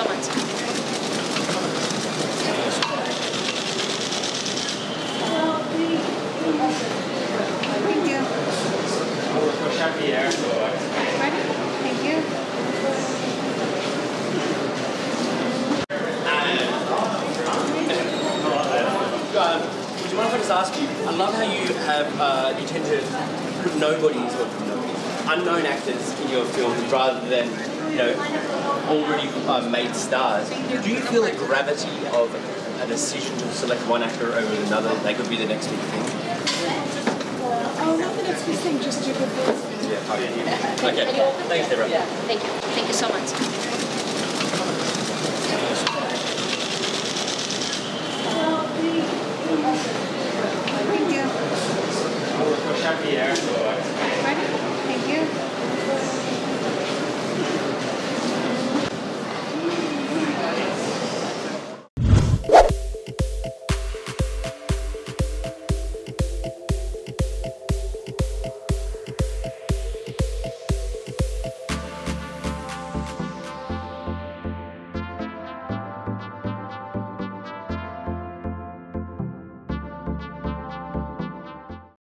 so much. Thank you. Thank you. Mind if I just ask you? I love how you have you tend to put or unknown actors in your films rather than you know, already uh, made stars. Do you feel the gravity of a decision to select one actor over another? They could be the next big thing. Oh, not the next big thing, just do things. Yeah, oh, yeah, yeah. Okay, thanks, Debra. Yeah. Thank you. Thank you so much. Thank you. Here.